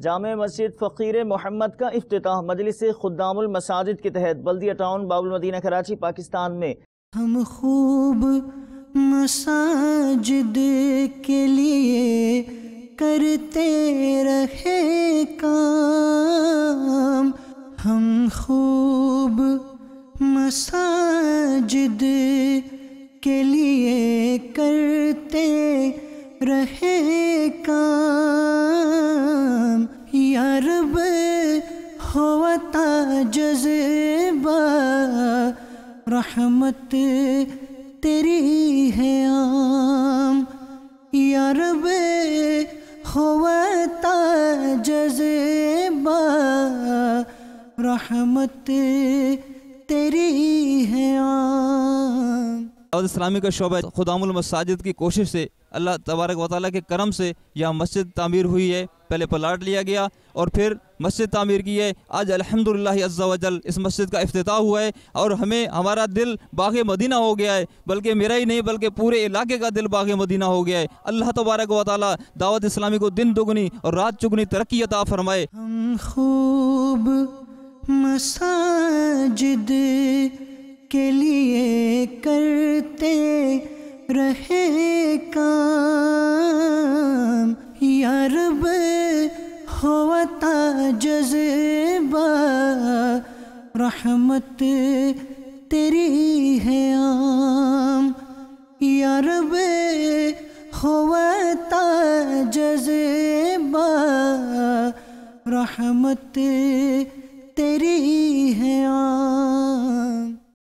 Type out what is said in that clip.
जाम मस्जिद फ़कीर मोहम्मद का अफ्ताह मजलिस खुदामुल मसाजिद के तहत बल्दिया टाउन, बाबुल मदीना, कराची, पाकिस्तान में। हम खूब मसाजिद के लिए करते रहे काम। हम खूब मसाजिद के लिए करते रहे होता जज्बा, रहमत तेरी है आम। या रब, होता जज्बा, रहमत तेरी है आम। दावत इस्लामी का शोबा खुदामुल मसाजिद की कोशिश से अल्लाह तबारक वाली के करम से यह मस्जिद तामीर हुई है। पहले प्लाट लिया गया और फिर मस्जिद तामीर की है। आज अल्हम्दुलिल्लाह अज़्ज़ा वजल इस मस्जिद का अफ्ताह हुआ है और हमें हमारा दिल बाग मदीना हो गया है, बल्कि मेरा ही नहीं, बल्कि पूरे इलाके का दिल बाग मदीना हो गया है। अल्लाह तबारक वाली दावत इस्लामी को दिन दुगनी और रात चुगनी तरक्की अता फरमाए। खूब मसाजिद के लिए करते रहे काम। जज्बा रहमत तेरी है आम। यार बे होता जज्बा रहमत तेरी है आम।